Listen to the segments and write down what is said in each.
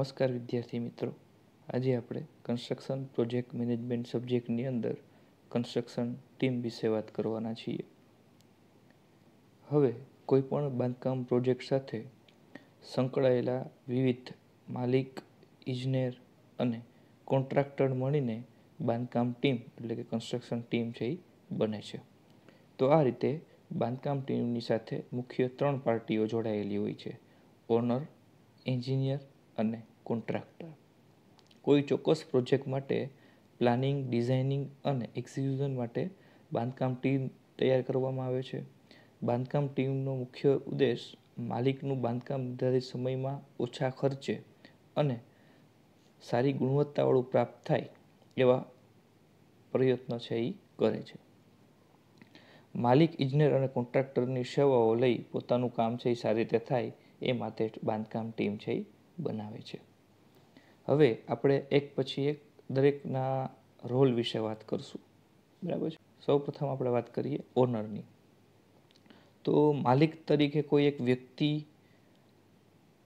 નમસ્કાર વિદ્યાર્થી મિત્રો. આજે આપણે કન્સ્ટ્રક્શન પ્રોજેક્ટ મેનેજમેન્ટ સબ્જેક્ટની અંદર કન્સ્ટ્રક્શન ટીમ વિશે વાત કરવાના છીએ. હવે કોઈ પણ બાંધકામ પ્રોજેક્ટ સાથે સંકળાયેલા વિવિધ માલિક ઇજનેર અને કોન્ટ્રાક્ટર મળીને બાંધકામ ટીમ એટલે કે કન્સ્ટ્રક્શન ટીમ છે એ બને છે. તો આ રીતે બાંધકામ ટીમની સાથે મુખ્ય ત્રણ પાર્ટીઓ જોડાયેલી હોય છે. ઓનર એન્જિનિયર અને કોન્ટ્રાક્ટર કોઈ ચોક્કસ પ્રોજેક્ટ માટે પ્લાનિંગ, ડિઝાઇનિંગ અને એક્ઝિક્યુશન માટે બાંધકામ ટીમ તૈયાર કરવામાં આવે છે. બાંધકામ ટીમનો મુખ્ય ઉદ્દેશ માલિકનું બાંધકામ નિર્ધારિત સમયમાં ઓછા ખર્ચે અને સારી ગુણવત્તાવાળું પ્રાપ્ત થાય એવા પ્રયત્ન છે એ કરે છે. માલિક, ઇજનેર અને કોન્ટ્રાક્ટરની સેવાઓ લઈ પોતાનું કામ છે એ સારી રીતે થાય એ માટે બાંધકામ ટીમ છે એ બનાવે છે. હવે આપણે એક પછી એક દરેકના રોલ વિશે વાત કરશું. બરાબર છે? સૌ પ્રથમ આપણે વાત કરીએ ઓનરની. તો માલિક તરીકે કોઈ એક વ્યક્તિ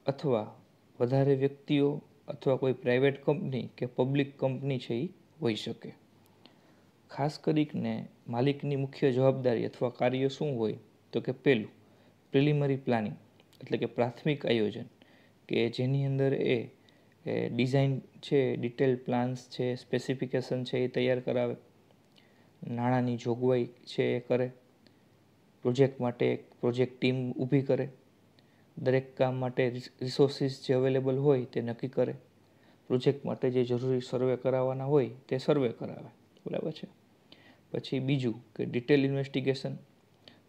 અથવા વધારે વ્યક્તિઓ અથવા કોઈ પ્રાઇવેટ કંપની કે પબ્લિક કંપની છે એ હોઈ શકે. ખાસ કરીને માલિકની મુખ્ય જવાબદારી અથવા કાર્ય શું હોય તો કે પહેલું પ્રિલિમરી પ્લાનિંગ એટલે કે પ્રાથમિક આયોજન, કે જેની અંદર એ ડિઝાઇન છે, ડિટેલ પ્લાન્સ છે, સ્પેસિફિકેશન છે એ તૈયાર કરાવે. નાણાંની જોગવાઈ છે એ કરે. પ્રોજેક્ટ માટે એક પ્રોજેક્ટ ટીમ ઊભી કરે. દરેક કામ માટે રિસોર્સિસ જે અવેલેબલ હોય તે નક્કી કરે. પ્રોજેક્ટ માટે જે જરૂરી સર્વે કરાવવાના હોય તે સર્વે કરાવે. બરાબર છે? પછી બીજું કે ડિટેલ ઇન્વેસ્ટિગેશન.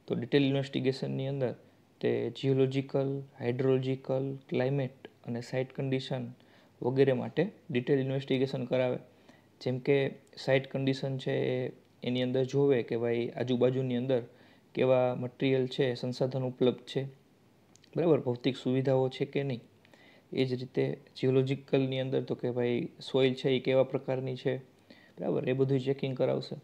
તો ડિટેલ ઇન્વેસ્ટિગેશનની અંદર તે જીઓલોજીકલ, હાઇડ્રોલોજીકલ, ક્લાઇમેટ અને સાઇટ કન્ડિશન વગેરે માટે ડિટેલ ઇન્વેસ્ટિગેશન કરાવે. જેમ કે સાઇટ કન્ડિશન છે એ એની અંદર જોવે કે ભાઈ આજુબાજુની અંદર કેવા મટિરિયલ છે, સંસાધન ઉપલબ્ધ છે, બરાબર? ભૌતિક સુવિધાઓ છે કે નહીં? એ જ રીતે જીઓલોજીકલની અંદર તો કે ભાઈ સોઇલ છે એ કેવા પ્રકારની છે, બરાબર? એ બધું ચેકિંગ કરાવશે.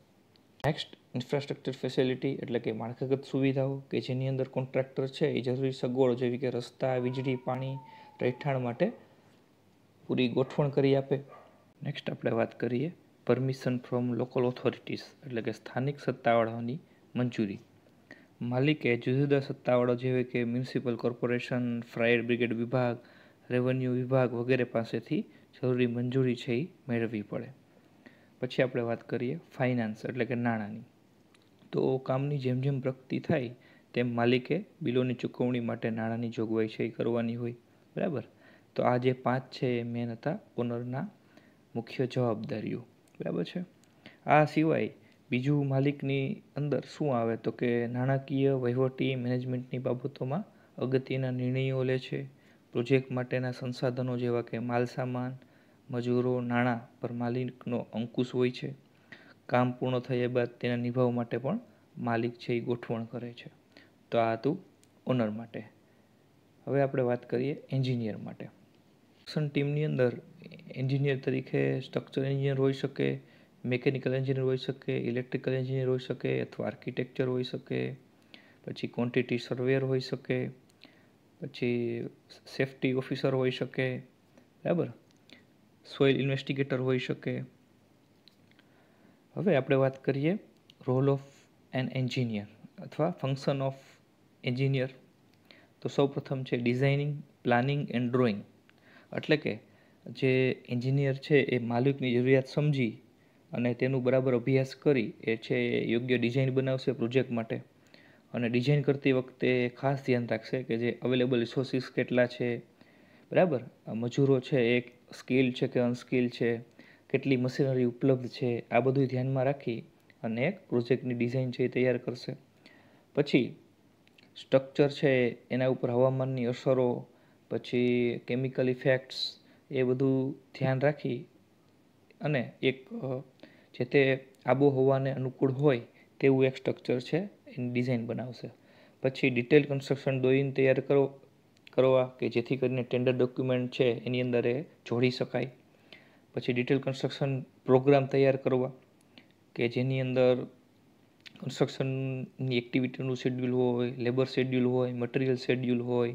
નેક્સ્ટ ઇન્ફ્રાસ્ટ્રક્ચર ફેસિલિટી એટલે કે માળખાગત સુવિધાઓ, કે જેની અંદર કોન્ટ્રાક્ટર છે એ જરૂરી સગવડો જેવી કે રસ્તા, વીજળી, પાણી, રહેઠાણ માટે પૂરી ગોઠવણ કરી આપે. નેક્સ્ટ આપણે વાત કરીએ પરમિશન ફ્રોમ લોકલ ઓથોરિટીઝ એટલે કે સ્થાનિક સત્તાવાળાઓની મંજૂરી. માલિકે જુદા જુદા સત્તાવાળો જેવી કે મ્યુનિસિપલ કોર્પોરેશન ફાયર બ્રિગેડ વિભાગ રેવન્યુ વિભાગ વગેરે પાસેથી જરૂરી મંજૂરી છે એ મેળવવી પડે. પછી આપણે વાત કરીએ ફાઇનાન્સ એટલે કે નાણાંની. તો કામની જેમ જેમ પ્રગતિ થાય, તેમ માલિકે બિલોની ચૂકવણી માટે નાણાંની જોગવાઈ છે એ કરવાની હોય. બરાબર? તો આ જે પાંચ છે એ મેન હતા ઓનરના મુખ્ય જવાબદારીઓ. બરાબર છે? આ સિવાય બીજું માલિકની અંદર શું આવે? તો કે નાણાકીય વહીવટી મેનેજમેન્ટની બાબતોમાં અગત્યના નિર્ણયો લે છે. પ્રોજેક્ટ માટેના સંસાધનો જેવા કે માલસામાન, મજૂરો, નાણાં પર માલિકનો અંકુશ હોય છે. કામ પૂર્ણ થયા બાદ તેના નિભાવ માટે પણ માલિક છે એ ગોઠવણ કરે છે. તો આ હતું ઓનર માટે. હવે આપણે વાત કરીએ એન્જિનિયર માટે. કન્સ્ટ્રક્શન ટીમની અંદર એન્જિનિયર તરીકે સ્ટ્રક્ચર એન્જિનિયર હોઈ શકે મિકેનિકલ એન્જિનિયર હોઈ શકે ઇલેક્ટ્રિકલ એન્જિનિયર હોઈ શકે અથવા આર્કિટેક્ચર હોઈ શકે, પછી ક્વોન્ટિટી સર્વેયર હોઈ શકે, પછી સેફ્ટી ઓફિસર હોઈ શકે, બરાબર? સોઇલ ઇન્વેસ્ટિગેટર હોઈ શકે. હવે આપણે વાત કરીએ રોલ ઓફ એન એન્જિનિયર અથવા ફંક્શન ઓફ એન્જિનિયર તો સૌ પ્રથમ છે ડિઝાઇનિંગ પ્લાનિંગ એન્ડ ડ્રોઈંગ એટલે કે જે એન્જિનિયર છે એ માલિકની જરૂરિયાત સમજી અને તેનું બરાબર અભ્યાસ કરી એ છે યોગ્ય ડિઝાઇન બનાવશે પ્રોજેક્ટ માટે. અને ડિઝાઇન કરતી વખતે ખાસ ધ્યાન રાખશે કે જે અવેલેબલ રિસોર્સિસ કેટલા છે. બરાબર? મજૂરો છે એ સ્કિલ છે કે અનસ્કિલ છે, કેટલી મશીનરી ઉપલબ્ધ છે, આ બધું ધ્યાનમાં રાખી અને એક પ્રોજેક્ટની ડિઝાઇન છે એ તૈયાર કરશે. પછી સ્ટ્રક્ચર છે, એના ઉપર હવામાનની અસરો પછી કેમિકલ ઇફેક્ટ્સ એ બધું ધ્યાન રાખી અને એક જે તે આબોહવાને અનુકૂળ હોય તેવું એક સ્ટ્રક્ચર છે, એની ડિઝાઇન બનાવશે. પછી ડિટેલ કન્સ્ટ્રક્શન દોઈને તૈયાર કરો, કરવા કે જેથી કરીને ટેન્ડર ડોક્યુમેન્ટ છે એની અંદર એ જોડી શકાય. પછી ડિટેલ કન્સ્ટ્રક્શન પ્રોગ્રામ તૈયાર કરવા કે જેની અંદર કન્સ્ટ્રક્શનની એક્ટિવિટીનું શેડ્યુલ હોય લેબર શેડ્યુલ હોય મટીરિયલ શેડ્યુલ હોય,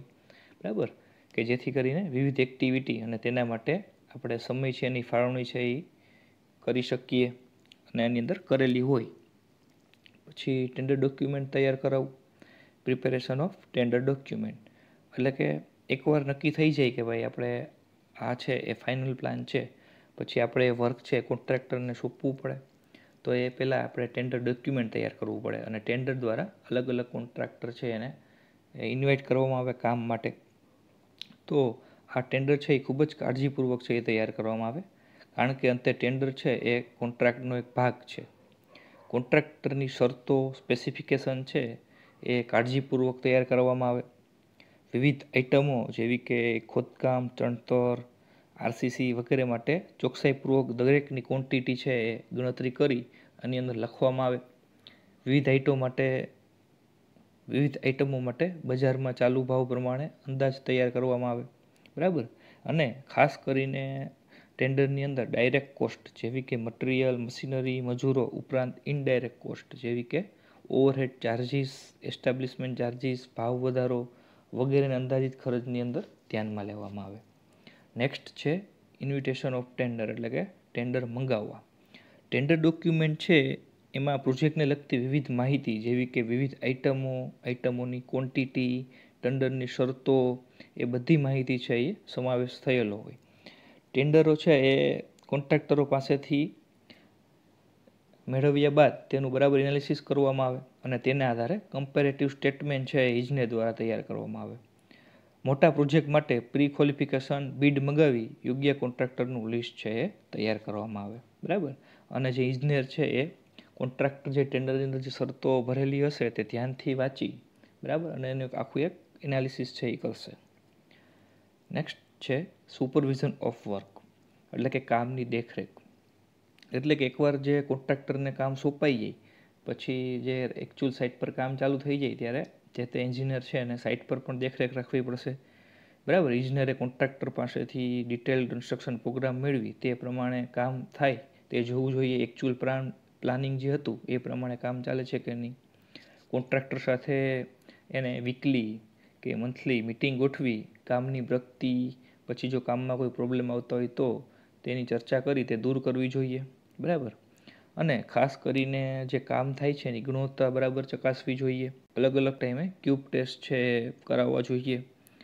બરાબર? કે જેથી કરીને વિવિધ એક્ટિવિટી અને તેના માટે આપણે સમય છે, એની ફાળવણી છે એ કરી શકીએ અને એની અંદર કરેલી હોય. પછી ટેન્ડર ડોક્યુમેન્ટ તૈયાર કરાવવું પ્રિપેરેશન ઓફ ટેન્ડર ડોક્યુમેન્ટ એટલે કે એકવાર નક્કી થઈ જાય કે ભાઈ આપણે આ છે, એ ફાઇનલ પ્લાન છે. પછી આપણે વર્ક છે કોન્ટ્રાક્ટરને સોંપવું પડે. તો એ પહેલાં આપણે ટેન્ડર ડોક્યુમેન્ટ તૈયાર કરવું પડે અને ટેન્ડર દ્વારા અલગ અલગ કોન્ટ્રાક્ટર છે એને ઇન્વાઇટ કરવામાં આવે કામ માટે. તો આ ટેન્ડર છે એ ખૂબ જ કાળજીપૂર્વક છે એ તૈયાર કરવામાં આવે. કારણ કે અંતે ટેન્ડર છે એ કોન્ટ્રાક્ટનો એક ભાગ છે. કોન્ટ્રાક્ટરની શરતો સ્પેસિફિકેશન છે એ કાળજીપૂર્વક તૈયાર કરવામાં આવે. વિવિધ આઇટમો જેવી કે ખોદકામ, ચણતર આરસીસી વગેરે માટે ચોકસાઈપૂર્વક દરેકની ક્વોન્ટિટી છે એ ગણતરી કરી આની અંદર લખવામાં આવે. વિવિધ આઇટમો માટે વિવિધ આઇટમો માટે બજારમાં ચાલુ ભાવ પ્રમાણે અંદાજ તૈયાર કરવામાં આવે. બરાબર? અને ખાસ કરીને ટેન્ડરની અંદર ડાયરેક્ટ કોસ્ટ જેવી કે મટીરિયલ મશીનરી મજૂરો ઉપરાંત ઇનડાયરેક્ટ કોસ્ટ જેવી કે ઓવરહેડ ચાર્જિસ એસ્ટાબ્લિશમેન્ટ ચાર્જિસ ભાવ વધારો વગેરેને અંદાજિત ખર્ચની અંદર ધ્યાનમાં લેવામાં આવે. નેક્સ્ટ છે ઇન્વિટેશન ઓફ ટેન્ડર એટલે કે ટેન્ડર મંગાવવા. ટેન્ડર ડોક્યુમેન્ટ છે એમાં પ્રોજેક્ટને લગતી વિવિધ માહિતી, જેવી કે વિવિધ આઇટમો આઇટમોની ક્વોન્ટિટી ટેન્ડરની શરતો, એ બધી માહિતી છે એ સમાવેશ થયેલો હોય. ટેન્ડરો છે એ કોન્ટ્રાક્ટરો પાસેથી મેળવ્યા બાદ તેનું બરાબર એનાલિસિસ કરવામાં આવે અને તેના આધારે કમ્પેરેટિવ સ્ટેટમેન્ટ છે એ ઇજનેર દ્વારા તૈયાર કરવામાં આવે. મોટા પ્રોજેક્ટ માટે પ્રી ક્વોલિફિકેશન બીડ મગાવી યોગ્ય કોન્ટ્રાક્ટરનું લિસ્ટ છે એ તૈયાર કરવામાં આવે. બરાબર? અને જે ઇજનેર છે એ કોન્ટ્રાક્ટર જે ટેન્ડરની અંદર જે શરતો ભરેલી હશે તે ધ્યાનથી વાંચી, બરાબર? અને એનું આખું એક એનાલિસિસ છે એ કરશે. નેક્સ્ટ છે સુપરવિઝન ઓફ વર્ક એટલે કે કામની દેખરેખ. એટલે કે એકવાર જે કોન્ટ્રાક્ટરને કામ સોંપાઈ જાય પછી જે એકચ્યુઅલ સાઇટ પર કામ ચાલુ થઈ જાય ત્યારે જે તે એન્જિનિયર છે એને સાઇટ પર પણ દેખરેખ રાખવી પડશે. બરાબર? ઇજનેરે કોન્ટ્રાક્ટર પાસેથી ડિટેલ્ડ કન્સ્ટ્રક્શન પ્રોગ્રામ મેળવી તે પ્રમાણે કામ થાય, તે જોવું જોઈએ એકચ્યુઅલ પ્લાન પ્લાનિંગ જે હતું એ પ્રમાણે કામ ચાલે છે કે નહીં? કોન્ટ્રાક્ટર સાથે એને વીકલી કે મંથલી મિટિંગ ગોઠવી, કામની પ્રગતિ, પછી જો કામમાં કોઈ પ્રોબ્લેમ આવતા હોય તો તેની ચર્ચા કરી, તે દૂર કરવી જોઈએ. બરાબર? અને ખાસ કરીને જે કામ થાય છે એની ગુણવત્તા બરાબર ચકાસવી જોઈએ. અલગ અલગ ટાઈમે ક્યુબ ટેસ્ટ છે કરાવવા જોઈએ.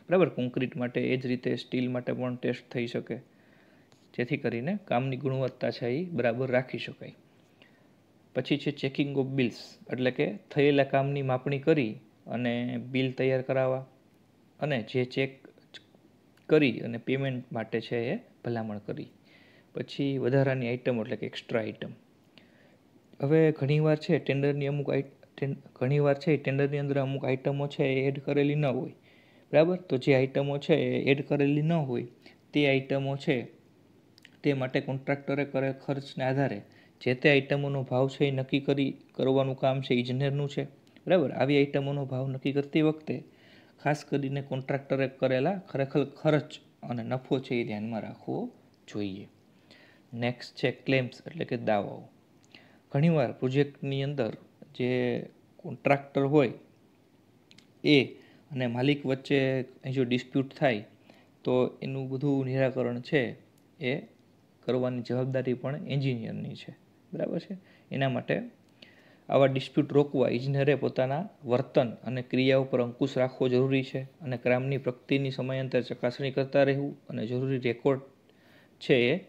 બરાબર? કોન્ક્રીટ માટે એ જ રીતે સ્ટીલ માટે પણ ટેસ્ટ થઈ શકે. જેથી કરીને કામની ગુણવત્તા છે એ બરાબર રાખી શકાય. પછી છે ચેકિંગ ઓફ બિલ્સ એટલે કે થયેલા કામની માપણી કરી અને બિલ તૈયાર કરાવવા અને જે ચેક કરી અને પેમેન્ટ માટે છે એ ભલામણ કરી. પછી વધારાની આઇટમ એટલે કે એક્સ્ટ્રા આઇટમ હવે ઘણીવાર છે ટેન્ડરની અમુક ઘણીવાર છે ટેન્ડરની અંદર અમુક આઇટમો છે એ એડ કરેલી ન હોય. બરાબર? તો જે આઇટમો છે એ એડ કરેલી ન હોય, તે આઇટમો છે તે માટે કોન્ટ્રાક્ટરે કરેલ ખર્ચને આધારે જે તે આઇટમોનો ભાવ છે એ નક્કી કરી કરવાનું કામ છે ઇજનેરનું છે. બરાબર? આવી આઇટમોનો ભાવ નક્કી કરતી વખતે ખાસ કરીને કોન્ટ્રાક્ટરે કરેલા ખરેખર ખર્ચ અને નફો છે એ ધ્યાનમાં રાખવો જોઈએ. નેક્સ્ટ છે ક્લેમ્સ એટલે કે દાવાઓ. ઘણીવાર પ્રોજેક્ટની અંદર જે કોન્ટ્રાક્ટર હોય એ અને માલિક વચ્ચે જો ડિસ્પ્યુટ થાય, તો એનું બધું નિરાકરણ છે એ કરવાની જવાબદારી પણ એન્જિનિયરની છે. બરાબર છે? એના માટે આવા ડિસ્પ્યુટ રોકવા ઇજનેરે પોતાના વર્તન અને ક્રિયા ઉપર અંકુશ રાખવો જરૂરી છે અને ક્રામની પ્રગતિની સમયાંતર ચકાસણી કરતા રહેવું અને જરૂરી રેકોર્ડ છે એ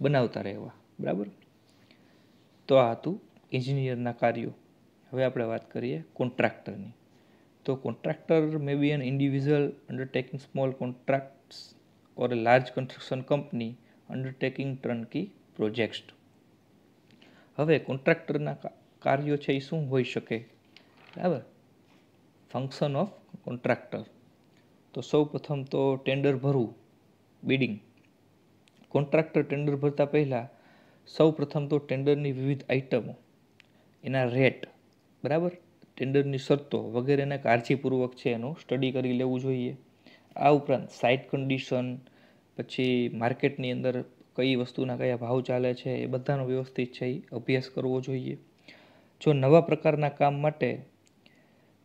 બનાવતા રહેવા. બરાબર? તો આ હતું એન્જિનિયરના કાર્યો. હવે આપણે વાત કરીએ કોન્ટ્રાક્ટરની. તો contractor may be an individual undertaking small contracts or large construction company undertaking turnkey projects હવે કોન્ટ્રાક્ટરના કાર્યો છે એ શું હોઈ શકે? બરાબર? ફંક્શન ઓફ કોન્ટ્રાક્ટર તો સૌ પ્રથમ તો ટેન્ડર ભરવું બિડિંગ કોન્ટ્રાક્ટર ટેન્ડર ભરતા પહેલાં સૌ પ્રથમ તો ટેન્ડરની વિવિધ આઇટમો એના રેટ બરાબર? ટેન્ડરની શરતો વગેરેને કાળજીપૂર્વક છે એનું સ્ટડી કરી લેવું જોઈએ. આ ઉપરાંત સાઇટ કન્ડિશન પછી માર્કેટની અંદર કઈ વસ્તુના કયા ભાવ ચાલે છે એ બધાનો વ્યવસ્થિત છે એ અભ્યાસ કરવો જોઈએ. જો નવા પ્રકારના કામ માટે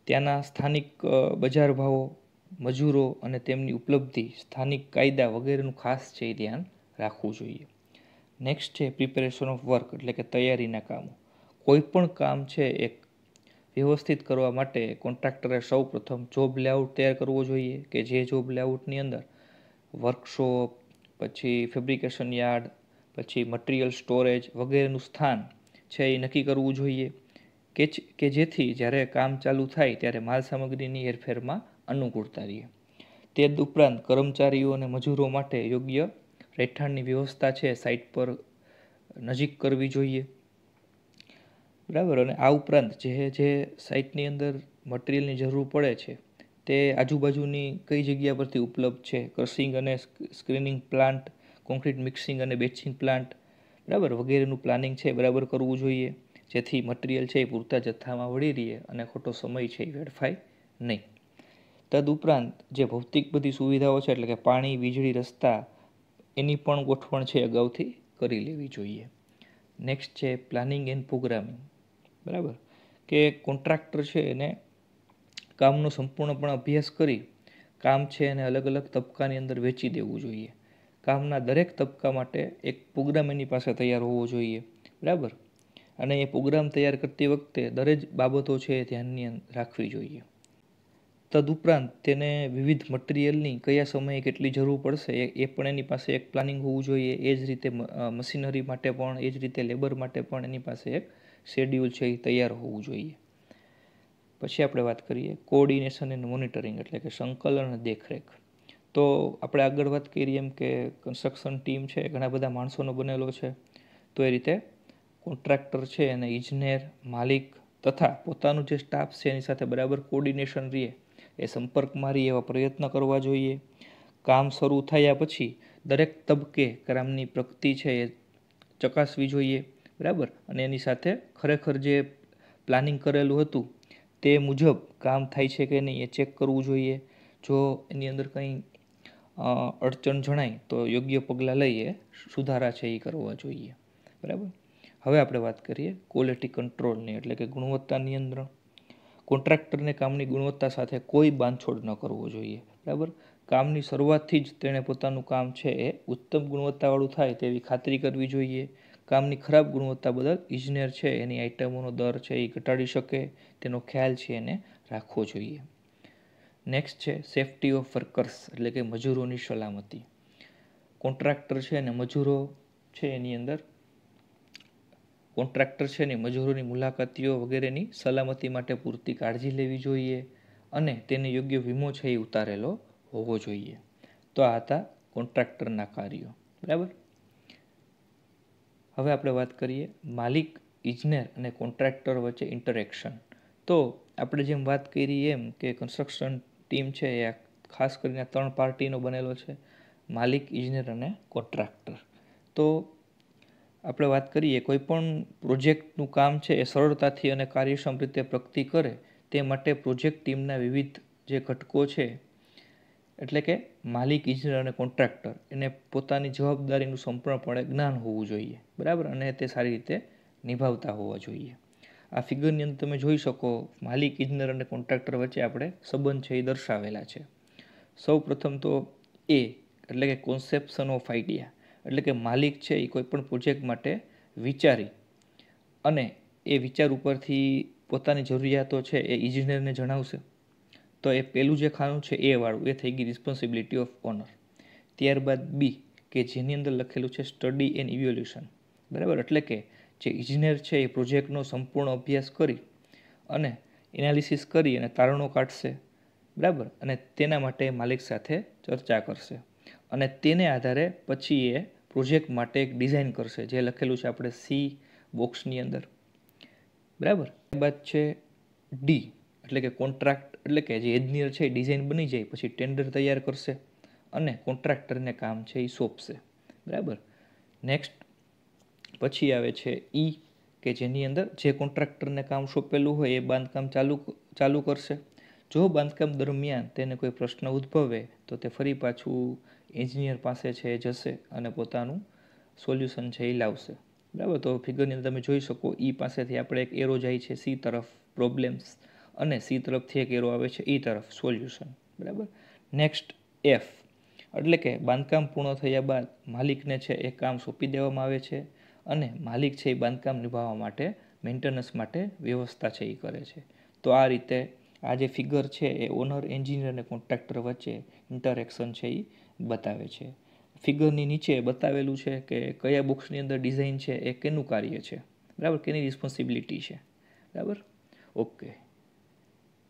ત્યાંના સ્થાનિક બજાર ભાવો, મજૂરો અને તેમની ઉપલબ્ધિ, સ્થાનિક કાયદા વગેરેનું ખાસ છે એ ધ્યાન રાખવું જોઈએ. નેક્સ્ટ છે પ્રિપેરેશન ઓફ વર્ક એટલે કે તૈયારીના કામો. કોઈ પણ કામ છે એક વ્યવસ્થિત કરવા માટે કોન્ટ્રાક્ટરે સૌ પ્રથમ જોબ લેઆઉટ તૈયાર કરવો જોઈએ કે જે જોબ લેઆઉટની અંદર વર્કશોપ પછી ફેબ્રિકેશન યાર્ડ, પછી મટીરિયલ સ્ટોરેજ વગેરેનું સ્થાન છે એ નક્કી કરવું જોઈએ કે કે જેથી જ્યારે કામ ચાલુ થાય ત્યારે માલ સામગ્રીની હેરફેરમાં અનુકૂળતા રહે. તે ઉપરાંત કર્મચારીઓ અને મજૂરો માટે યોગ્ય રહેઠાણની વ્યવસ્થા છે સાઇટ પર નજીક કરવી જોઈએ. બરાબર? અને આ ઉપરાંત જે જે સાઇટની અંદર મટિરિયલની જરૂર પડે છે તે આજુબાજુની કઈ જગ્યા પરથી ઉપલબ્ધ છે? ક્રશિંગ અને સ્ક્રીનિંગ પ્લાન્ટ કોન્ક્રીટ મિક્સિંગ અને બેચિંગ પ્લાન્ટ બરાબર? વગેરેનું પ્લાનિંગ છે, બરાબર કરવું જોઈએ. જેથી મટીરિયલ છે એ પૂરતા જથ્થામાં વળી રહે અને ખોટો સમય છે એ વેડફાય નહીં. તદ ઉપરાંત જે ભૌતિક બધી સુવિધાઓ છે, એટલે કે પાણી, વીજળી, રસ્તા, એની પણ ગોઠવણ છે અગાઉથી કરી લેવી જોઈએ. નેક્સ્ટ છે પ્લાનિંગ એન્ડ પ્રોગ્રામિંગ બરાબર? કે કોન્ટ્રાક્ટર છે એને કામનો સંપૂર્ણપણે અભ્યાસ કરી કામ છે એને અલગ અલગ તબક્કાની અંદર વેચી દેવું જોઈએ. કામના દરેક તબક્કા માટે એક પ્રોગ્રામ એની પાસે તૈયાર હોવો જોઈએ. બરાબર? અને એ પ્રોગ્રામ તૈયાર કરતી વખતે દરેક બાબતો છે એ ધ્યાનની રાખવી જોઈએ. તદુપરાંત તેને વિવિધ મટીરિયલની કયા સમયે કેટલી જરૂર પડશે એ પણ એની પાસે એક પ્લાનિંગ હોવું જોઈએ. એ જ રીતે મશીનરી માટે પણ, એ જ રીતે લેબર માટે પણ એની પાસે એક શેડ્યુલ છે એ તૈયાર હોવું જોઈએ. પછી આપણે વાત કરીએ કોઓર્ડિનેશન એન્ડ મોનિટરિંગ એટલે કે સંકલન અને દેખરેખ. તો આપણે આગળ વાત કરીએ એમ કે કન્સ્ટ્રક્શન ટીમ છે, ઘણા બધા માણસોનો બનેલો છે. તો એ રીતે કોન્ટ્રાક્ટર છે અને ઇજનેર માલિક તથા પોતાનું જે સ્ટાફ છે એની સાથે બરાબર કોર્ડિનેશન રહે એ સંપર્કમાં રહે એવા પ્રયત્ન કરવા જોઈએ. કામ શરૂ થયા પછી દરેક તબકે કામની પ્રગતિ છે એ ચકાસવી જોઈએ. બરાબર? અને એની સાથે ખરેખર જે પ્લાનિંગ કરેલું હતું તે મુજબ કામ થાય છે કે નહીં એ ચેક કરવું જોઈએ. જો એની અંદર કંઈ અડચણ જણાય તો યોગ્ય પગલાં લઈએ, સુધારા છે એ કરવા જોઈએ. બરાબર? હવે આપણે વાત કરીએ ક્વોલિટી કંટ્રોલની એટલે કે ગુણવત્તા નિયંત્રણ કોન્ટ્રાક્ટરને કામની ગુણવત્તા સાથે કોઈ બાંધછોડ ન કરવો જોઈએ. બરાબર? કામની શરૂઆતથી જ તેણે પોતાનું કામ છે એ ઉત્તમ ગુણવત્તાવાળું થાય તેવી ખાતરી કરવી જોઈએ. કામની ખરાબ ગુણવત્તા બદલ ઇજનેર છે, એની આઇટમોનો દર છે, એ ઘટાડી શકે, તેનો ખ્યાલ છે એને રાખવો જોઈએ. નેક્સ્ટ છે સેફ્ટી ઓફ વર્કર્સ એટલે કે મજૂરોની સલામતી. કોન્ટ્રાક્ટર છે અને મજૂરો છે એની અંદર કોન્ટ્રાક્ટર છે ને મજૂરોની મુલાકાતીઓ વગેરેની સલામતી માટે પૂરતી કાળજી લેવી જોઈએ અને તેને યોગ્ય વીમો છે એ ઉતારેલો હોવો જોઈએ. તો આ હતા કોન્ટ્રાક્ટરના કાર્યો. બરાબર? હવે આપણે વાત કરીએ માલિક, ઇજનેર અને કોન્ટ્રાક્ટર વચ્ચે ઇન્ટરેક્શન તો આપણે જેમ વાત કરી એમ કે કન્સ્ટ્રક્શન ટીમ છે એ ખાસ કરીને ત્રણ પાર્ટીનો બનેલો છે, માલિક, ઇજનેર અને કોન્ટ્રાક્ટર. તો આપણે વાત કરીએ કોઈ પણ પ્રોજેક્ટનું કામ છે એ સરળતાથી અને કાર્યક્ષમ રીતે પ્રગતિ કરે તે માટે પ્રોજેક્ટ ટીમના વિવિધ જે ઘટકો છે એટલે કે માલિક, ઇજનેર અને કોન્ટ્રાક્ટર, એને પોતાની જવાબદારીનું સંપૂર્ણપણે જ્ઞાન હોવું જોઈએ, બરાબર? અને તે સારી રીતે નિભાવતા હોવા જોઈએ. આ ફિગરની અંદર તમે જોઈ શકો, માલિક, ઇજનેર અને કોન્ટ્રાક્ટર વચ્ચે આપણે સંબંધ છે એ દર્શાવેલા છે. સૌ પ્રથમ તો એ, એટલે કે કોન્સેપ્શન ઓફ આઈડિયા એટલે કે માલિક છે એ કોઈ પણ પ્રોજેક્ટ માટે વિચારી અને એ વિચાર ઉપરથી પોતાની જરૂરિયાતો છે એ ઇજનેરને જણાવશે. તો એ પહેલું જે ખાનું છે એ વાળું, એ થઈ ગઈ રિસ્પોન્સિબિલિટી ઓફ ઓનર ત્યારબાદ બી કે જેની અંદર લખેલું છે સ્ટડી એન્ડ ઇવોલ્યુશન બરાબર? એટલે કે જે ઇજનેર છે એ પ્રોજેક્ટનો સંપૂર્ણ અભ્યાસ કરી અને એનાલિસિસ કરી અને તારણો કાઢશે. બરાબર? અને તેના માટે માલિક સાથે ચર્ચા કરશે. અને તેને આધારે પછી એ પ્રોજેક્ટ માટે એક ડિઝાઇન કરશે, જે લખેલું છે આપણે સી બોક્સની અંદર. બરાબર? ત્યારબાદ છે ડી એટલે કે કોન્ટ્રાક્ટ એટલે કે જે એન્જિનિયર છે એ ડિઝાઇન બની જાય, પછી ટેન્ડર તૈયાર કરશે અને કોન્ટ્રાક્ટરને કામ છે એ સોંપશે. બરાબર? નેક્સ્ટ પછી આવે છે ઈ કે જેની અંદર જે કોન્ટ્રાક્ટરને કામ સોંપેલું હોય એ બાંધકામ ચાલુ ચાલુ કરશે. જો બાંધકામ દરમિયાન તેને કોઈ પ્રશ્ન ઉદ્ભવે, તો તે ફરી પાછું એન્જિનિયર પાસે છે એ જશે અને પોતાનું સોલ્યુશન છે એ લાવશે. બરાબર? તો ફિગરની અંદર તમે જોઈ શકો ઈ પાસેથી આપણે એક એરો જાય છે સી તરફ પ્રોબ્લેમ્સ અને સી તરફથી એક એરો આવે છે ઈ તરફ સોલ્યુશન બરાબર? નેક્સ્ટ એફ એટલે કે બાંધકામ પૂર્ણ થયા બાદ માલિકને છે એ કામ સોંપી દેવામાં આવે છે અને માલિક છે એ બાંધકામ નિભાવવા માટે મેન્ટેનન્સ માટે વ્યવસ્થા છે એ કરે છે. તો આ રીતે આ જે ફિગર છે એ ઓનર એન્જિનિયર અને કોન્ટ્રાક્ટર વચ્ચે ઇન્ટરેક્શન છે એ બતાવે છે. ફિગરની નીચે બતાવેલું છે કે કયા બુક્સની અંદર ડિઝાઇન છે એ કેનું કાર્ય છે? બરાબર? કેની રિસ્પોન્સિબિલિટી છે? બરાબર? Okay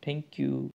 Thank you.